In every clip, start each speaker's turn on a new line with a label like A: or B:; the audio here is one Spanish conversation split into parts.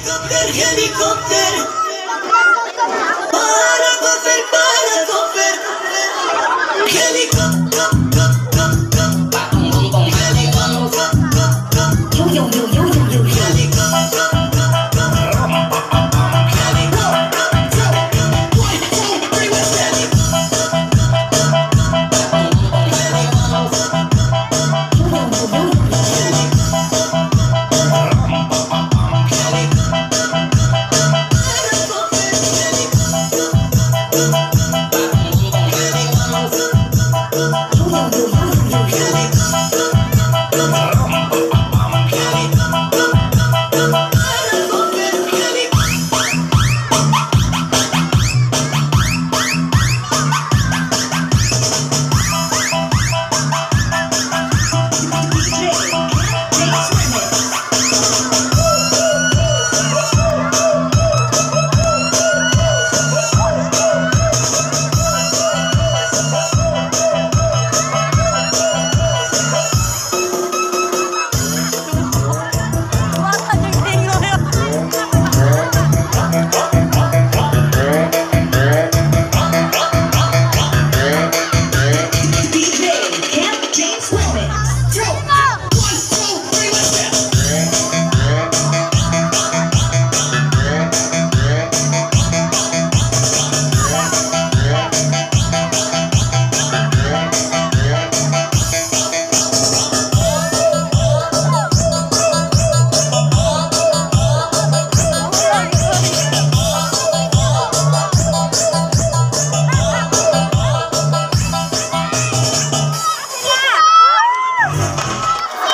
A: Helicóptero, helicóptero. Para coger, para coger. Helicóptero.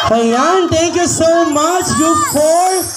B: Ayan, thank you so much, group 4.